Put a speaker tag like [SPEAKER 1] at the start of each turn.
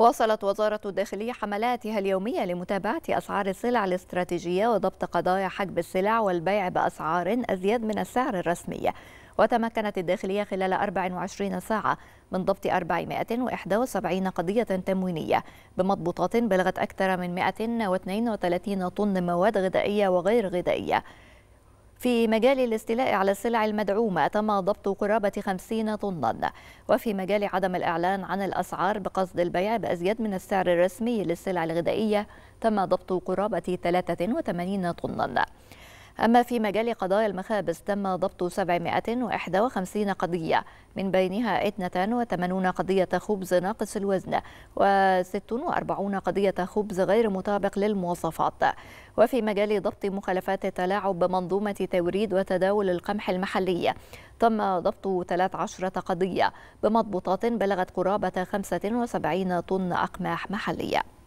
[SPEAKER 1] واصلت وزارة الداخلية حملاتها اليومية لمتابعة أسعار السلع الاستراتيجية وضبط قضايا حجب السلع والبيع بأسعار أزيد من السعر الرسمي. وتمكنت الداخلية خلال 24 ساعة من ضبط 471 قضية تموينية بمضبوطات بلغت أكثر من 132 طن مواد غذائية وغير غذائية. في مجال الاستيلاء على السلع المدعومة تم ضبط قرابة 50 طنا. وفي مجال عدم الإعلان عن الأسعار بقصد البيع بأزيد من السعر الرسمي للسلع الغذائية تم ضبط قرابة 83 طنا. أما في مجال قضايا المخابز تم ضبط 751 قضية من بينها 82 قضية خبز ناقص الوزن و46 قضية خبز غير مطابق للمواصفات. وفي مجال ضبط مخالفات التلاعب بمنظومة توريد وتداول القمح المحلي تم ضبط 13 قضية بمضبوطات بلغت قرابة 75 طن أقماح محلية.